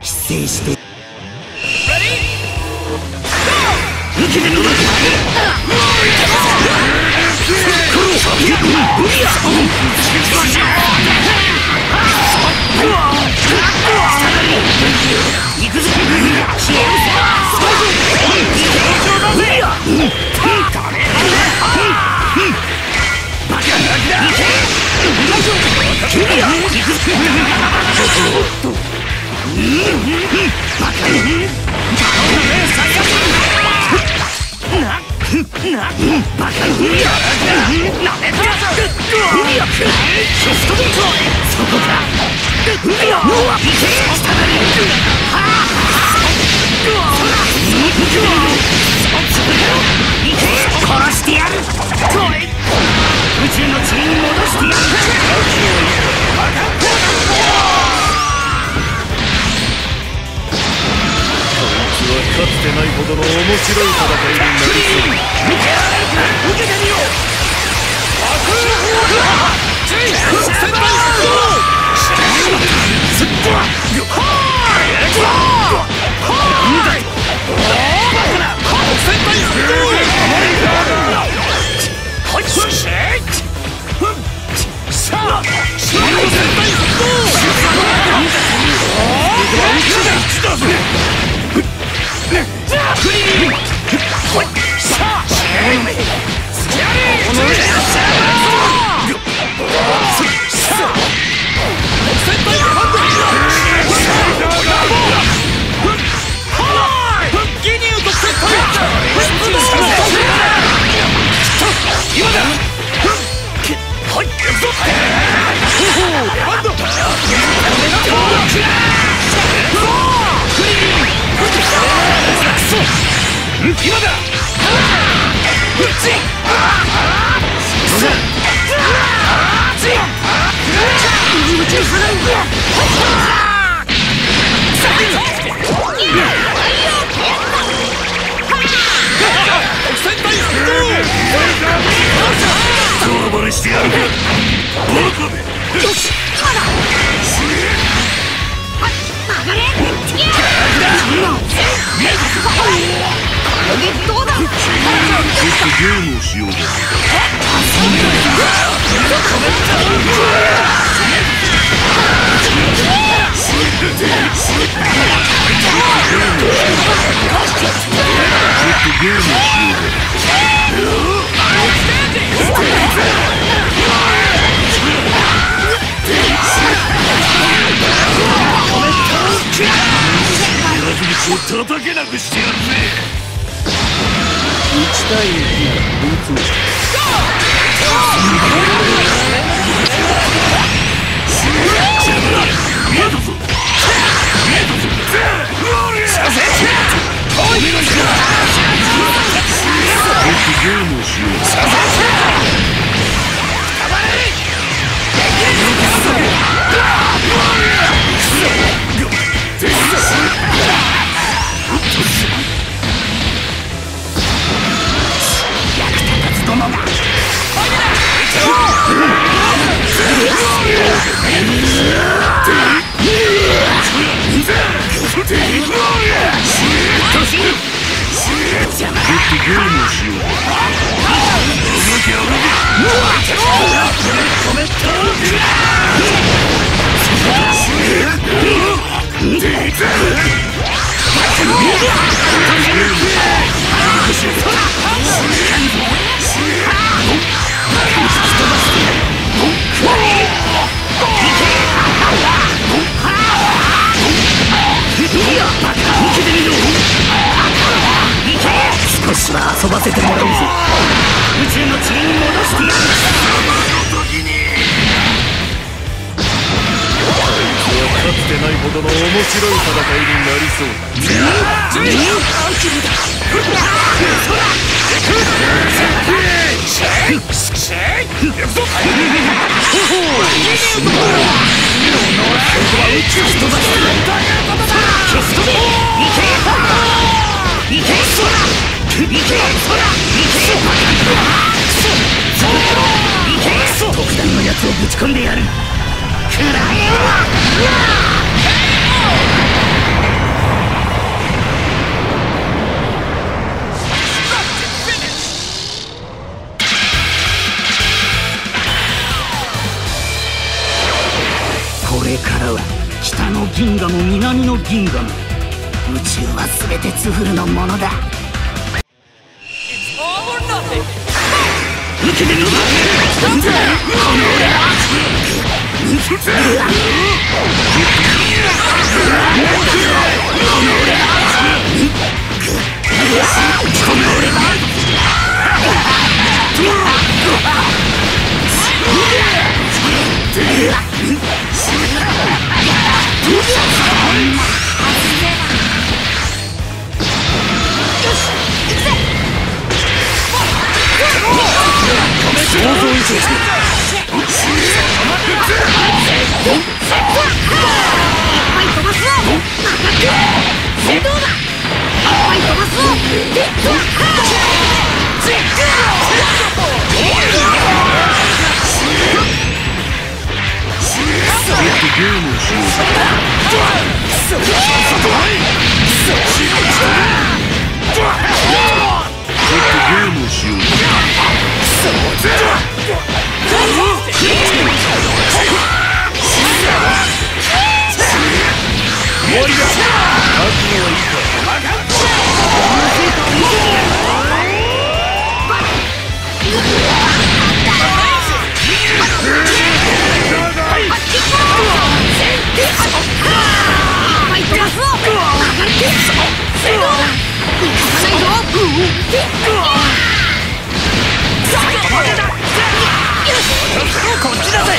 省して。受けてつてないほどの面白い戦いになりそう。してやるバカめよしちょっとゲームをしようぜちょっとゲームをしようぜ叩けなくしてやるぜ1対1なら打つゲームをしようぜゲームをしようつてないほどの面白い戦いになりそうだ。特段のやつをぶち込んでやるくらえらは北の銀河も南の銀河も宇宙は全てツフルのものだ。受けてみろこの俺想像以上ゲームをしようこっちだぜ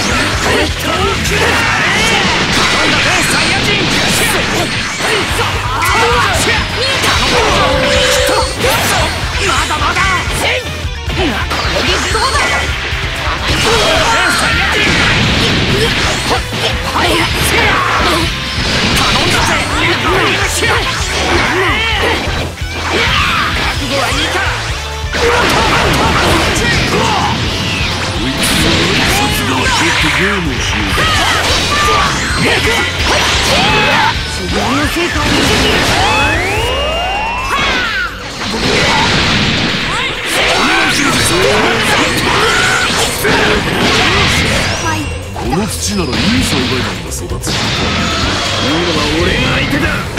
よう治療の成果を見せてこの土ならいい栽培マンが育つ今は。俺が相手だ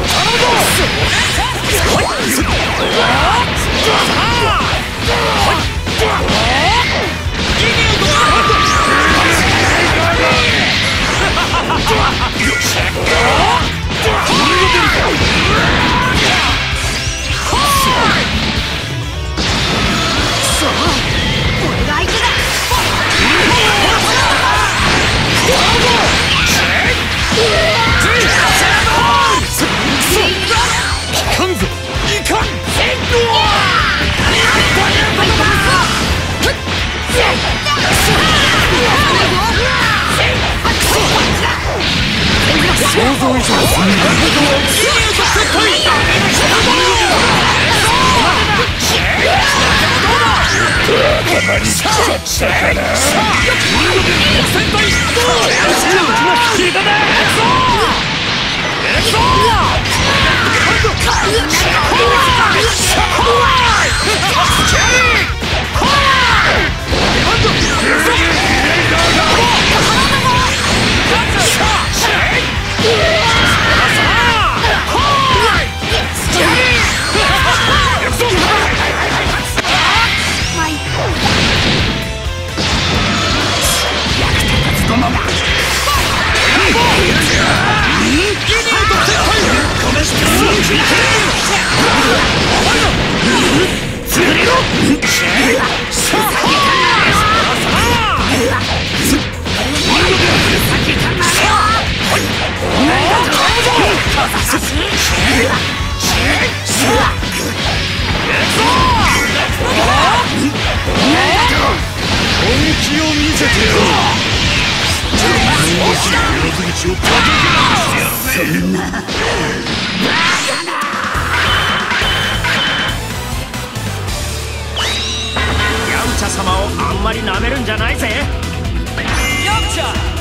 Carry! せてやろうそんなバカなヤムチャ様をあんまりなめるんじゃないぜ。ヤムチャ